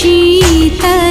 期待。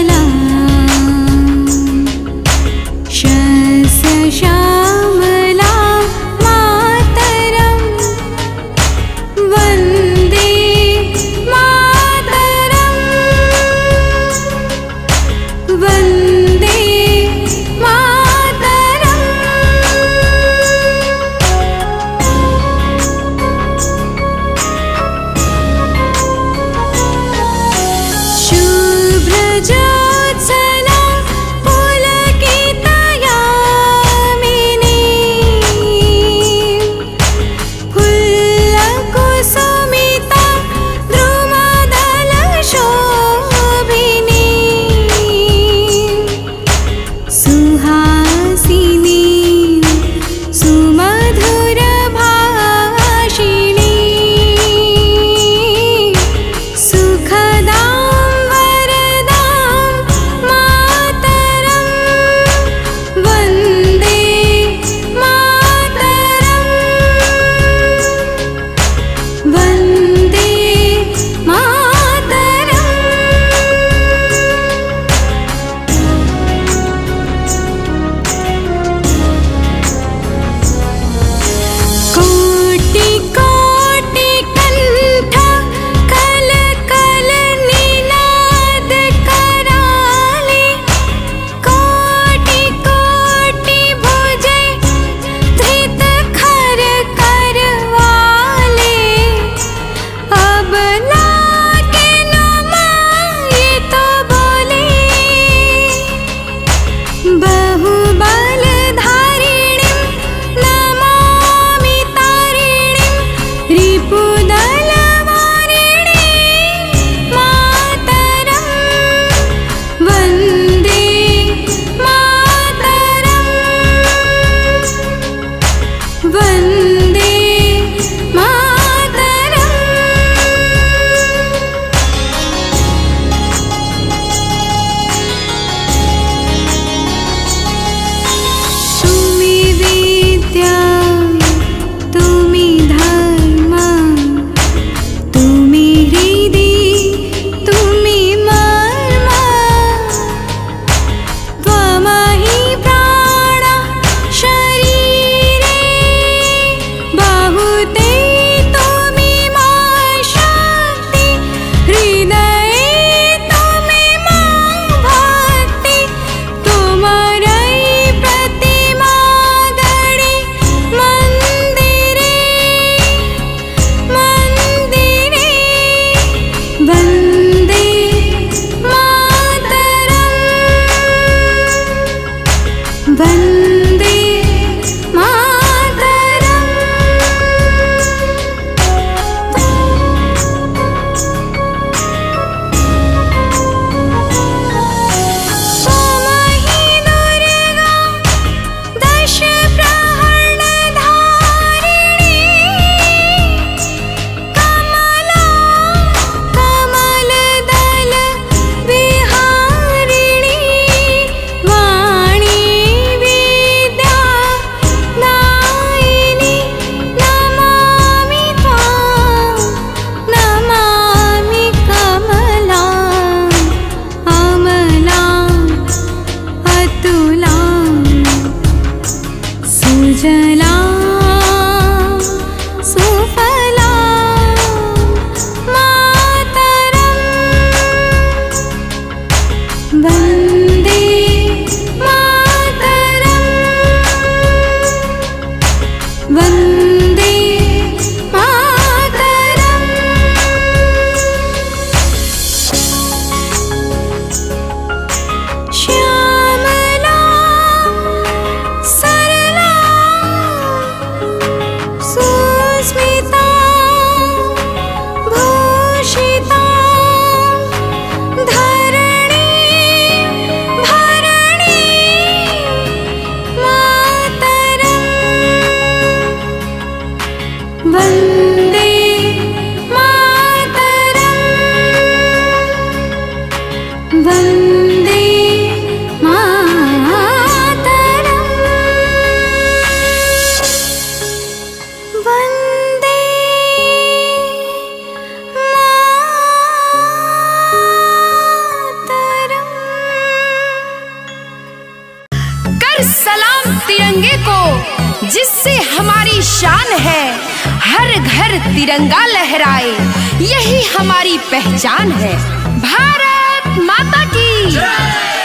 हमारी पहचान है। भारत माता की।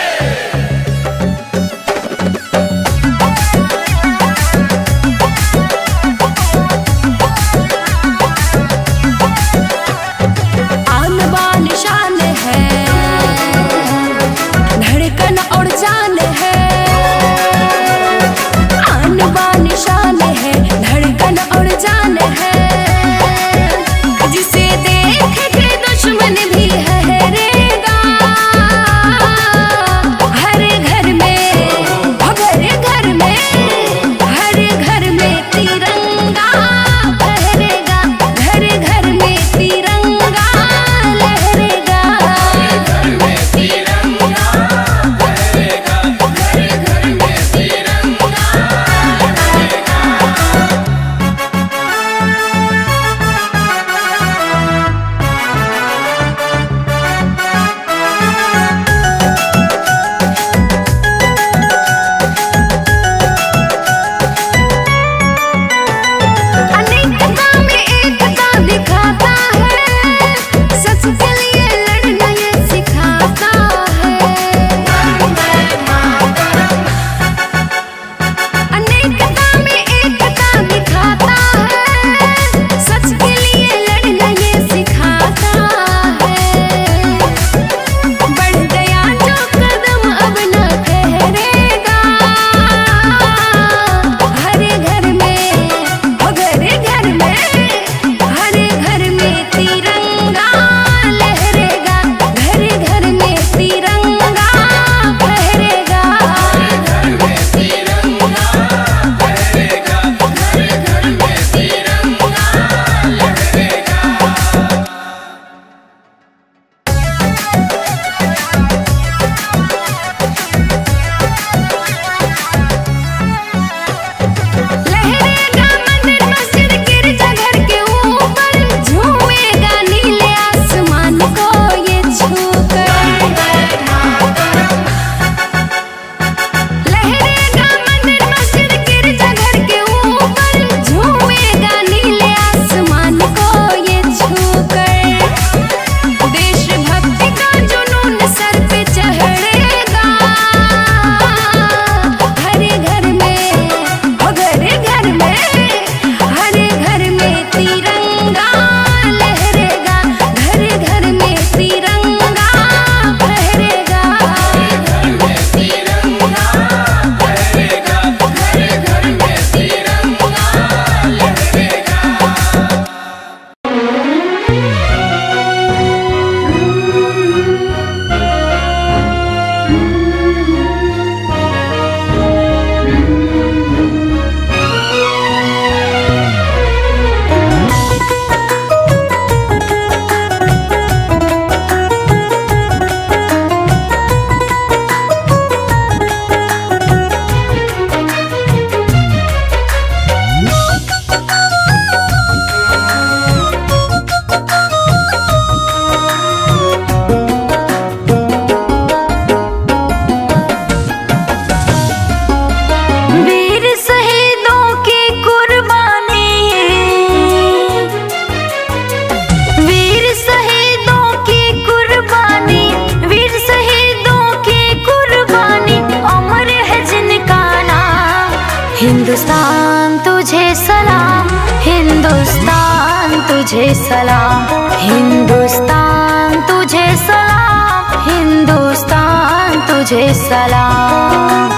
हिंदुस्तान तुझे सलाम, हिंदुस्तान तुझे सलाम, हिंदुस्तान तुझे सलाम।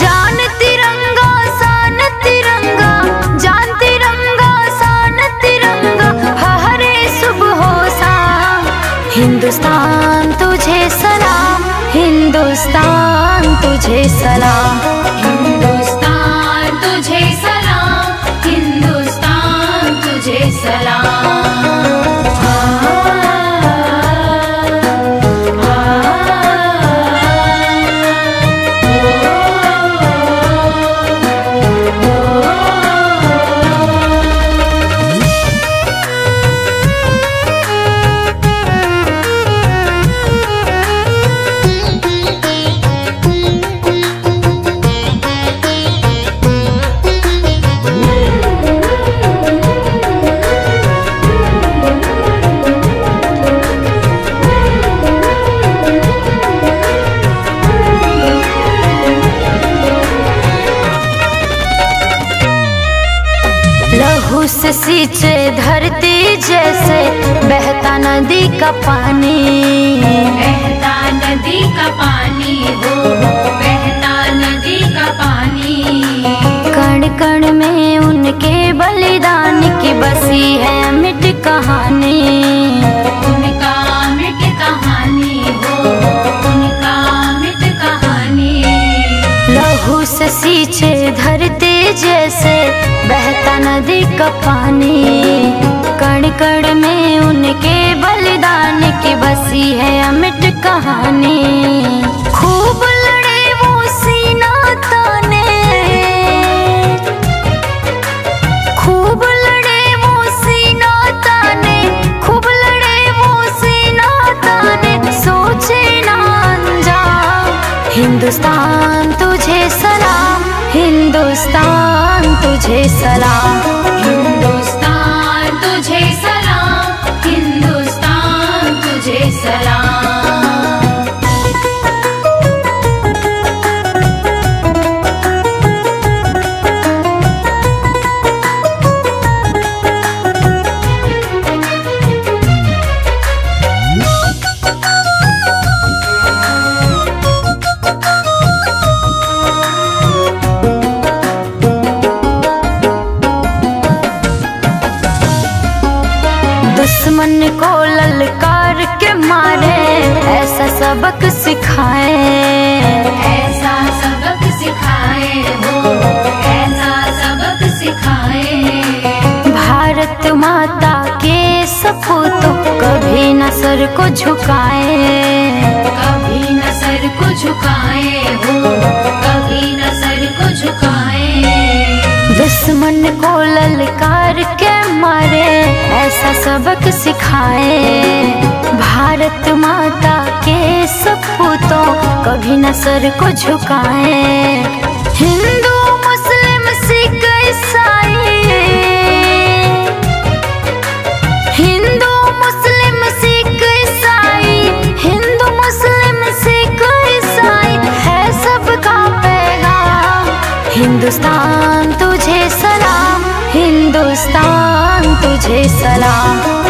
जान तिरंगा, सान तिरंगा, जान तिरंगा, सान तिरंगा, हरे सुबह सा हिंदुस्तान तुझे सलाम, हिंदुस्तान तुझे सलाम। सींचे धरती जैसे बहता नदी का पानी। बहता नदी का पानी हो बहता नदी का पानी। कण कण में उनके बलिदान की बसी है मिट कहानी। लहू से सींचे धरती जैसे बहता नदी का पानी। कण कण में उनके बलिदान की बसी है अमिट कहानी। खूब लड़े वो सीना ताने। खूब लड़े वो सीना ताने। खूब लड़े वो सीना ताने। सोचे ना अंजाम। हिंदुस्तान हिंदुस्तान तुझे सलाम। सबक सिखाए। ऐसा सबक सिखाए हो ऐसा सबक सिखाए। भारत माता के सपूतों कभी न सर को झुकाए। कभी न सर को झुकाए हो दुश्मन को ललकार के मारे, ऐसा सबक सिखाए। भारत माता के सपूतों कभी न सर को झुकाए। हिंदू सलाम।